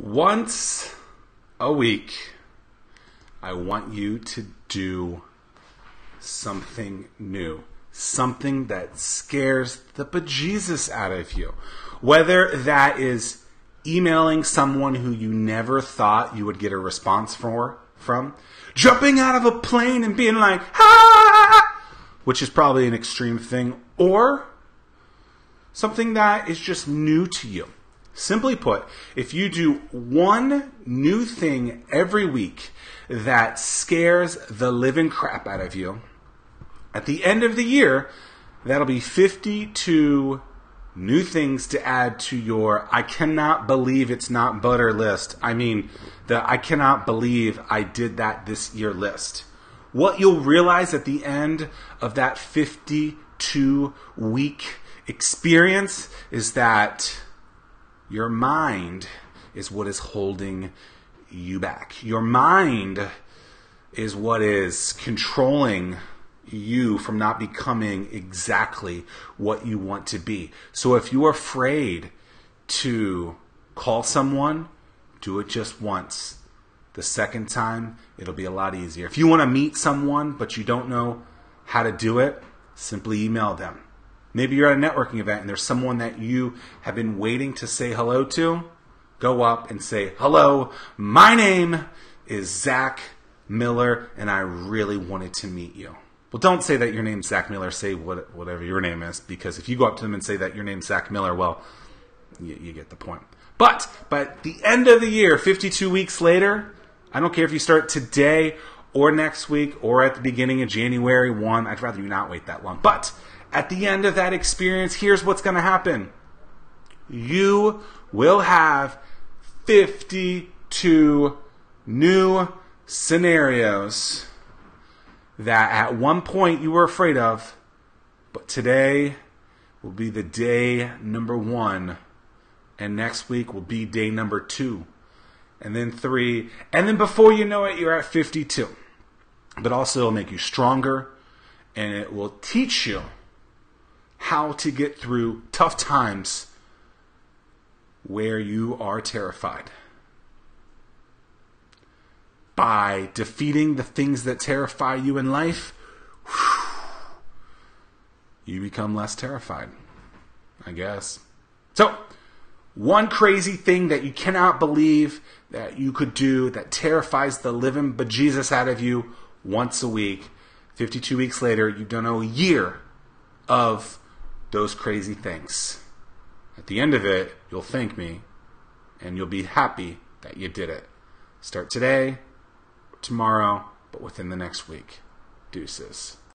Once a week, I want you to do something new. Something that scares the bejesus out of you. Whether that is emailing someone who you never thought you would get a response for, from, jumping out of a plane and being like, ha, which is probably an extreme thing, or something that is just new to you. Simply put, if you do one new thing every week that scares the living crap out of you, at the end of the year, that'll be 52 new things to add to your I cannot believe it's not butter list. I mean, the I cannot believe I did that this year list. What you'll realize at the end of that 52 week experience is that your mind is what is holding you back. Your mind is what is controlling you from not becoming exactly what you want to be. So if you're afraid to call someone, do it just once. The second time, it'll be a lot easier. If you want to meet someone but you don't know how to do it, simply email them. Maybe you're at a networking event and there's someone that you have been waiting to say hello to. Go up and say, Hello, my name is Zack Miller, and I really wanted to meet you. Well, don't say that your name's Zack Miller. Say what, whatever your name is, because if you go up to them and say that your name's Zack Miller, well, you, you get the point. But by the end of the year, 52 weeks later, I don't care if you start today or next week or at the beginning of January 1. I'd rather you not wait that long. But at the end of that experience, here's what's going to happen you will have 52 new scenarios that at one point you were afraid of, but today will be the day number one, and next week will be day number two, and then three, and then before you know it, you're at 52. But also, it'll make you stronger, and it will teach you how to get through tough times where you are terrified. By defeating the things that terrify you in life, you become less terrified, I guess. So, one crazy thing that you cannot believe that you could do that terrifies the living bejesus out of you once a week. 52 weeks later, you've done a year of those crazy things. At the end of it, you'll thank me and you'll be happy that you did it. Start today, tomorrow, but within the next week. Deuces.